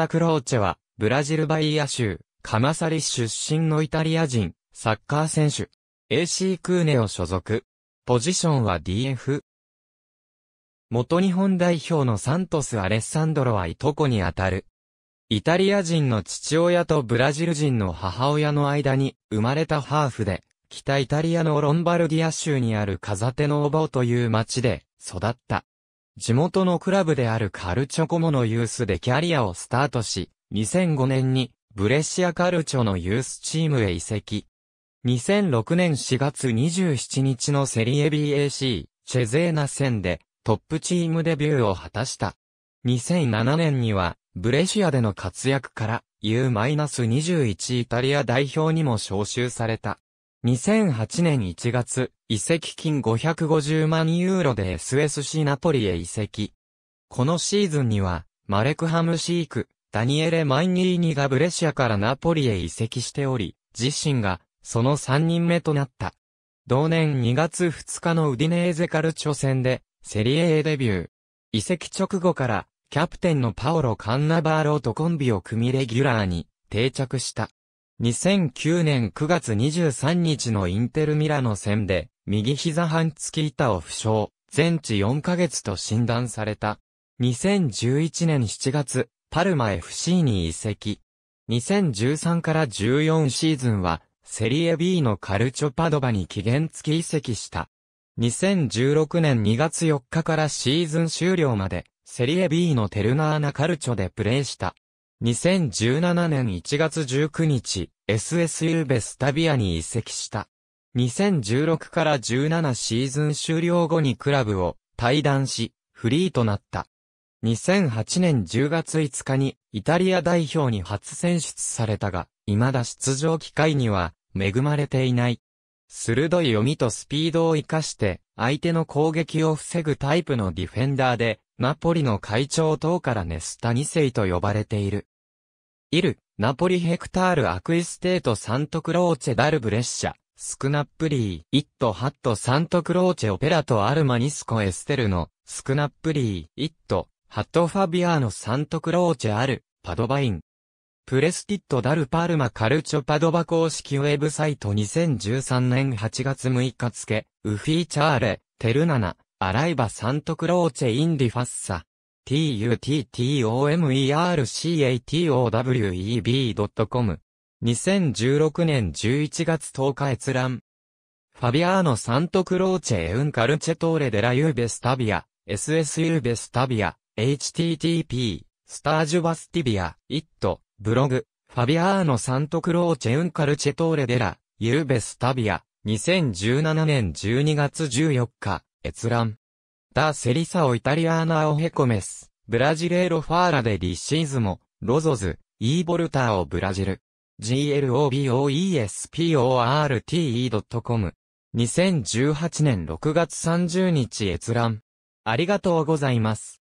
タ・クローチェは、ブラジルバイア州、カマサリ出身のイタリア人、サッカー選手。AC クーネを所属。ポジションは DF。元日本代表のサントス・アレッサンドロはいとこにあたる。イタリア人の父親とブラジル人の母親の間に生まれたハーフで、北イタリアのロンバルディア州にあるカザテノーボという町で育った。地元のクラブであるカルチョコモのユースでキャリアをスタートし、2005年にブレシアカルチョのユースチームへ移籍。2006年4月27日のセリエ BAC、チェゼーナ戦でトップチームデビューを果たした。2007年には、ブレシアでの活躍から U-21 イタリア代表にも招集された。2008年1月、移籍金550万ユーロで SSC ナポリへ移籍。このシーズンには、マレクハムシーク、ダニエレ・マイニーニがブレシアからナポリへ移籍しており、自身がその3人目となった。同年2月2日のウディネーゼカルチョ戦で、セリエ A デビュー。移籍直後から、キャプテンのパオロ・カンナバーロとコンビを組みレギュラーに定着した。2009年9月23日のインテルミラノ戦で、右膝半月板を負傷、全治4ヶ月と診断された。2011年7月、パルマ FC に移籍。2013から14シーズンは、セリエ B のカルチョパドバに期限付き移籍した。2016年2月4日からシーズン終了まで、セリエ B のテルナーナカルチョでプレーした。2017年1月19日、SSU ベスタビアに移籍した。2016から17シーズン終了後にクラブを退団し、フリーとなった。2008年10月5日にイタリア代表に初選出されたが、未だ出場機会には恵まれていない。鋭い読みとスピードを活かして相手の攻撃を防ぐタイプのディフェンダーで、ナポリの会長等からネスタ2世と呼ばれている。イル、ナポリヘクタールアクイステートサントクローチェダルブレッシャ、スクナップリー、イットハットサントクローチェオペラトアルマニスコエステルの、スクナップリー、イット、ハットファビアーノサントクローチェアル、パドバイン、プレスティットダルパルマカルチョパドバ公式ウェブサイト2013年8月6日付、ウフィーチャーレ、テルナナ、アライバサントクローチェインディファッサ、tuttomercatoweb.com。2016年11月10日閲覧。ファビアーノ・サントクローチェ・ウン・カルチェトーレ・デラ・ユーベスタビア、SSU ベスタビア、http、スタージュバスティビア、イット、ブログ、ファビアーノ・サントクローチェ・ウンカルチェトーレ・デラ、ユーベスタビア、2017年12月14日、閲覧。ダ・セリサオ・イタリアーナ・オヘコメス、ブラジレーロ・ファーラ・デ・リシーズモ、ロゾズ、イーボルターオ・ブラジル。globoesporte.com。2018年6月30日閲覧。ありがとうございます。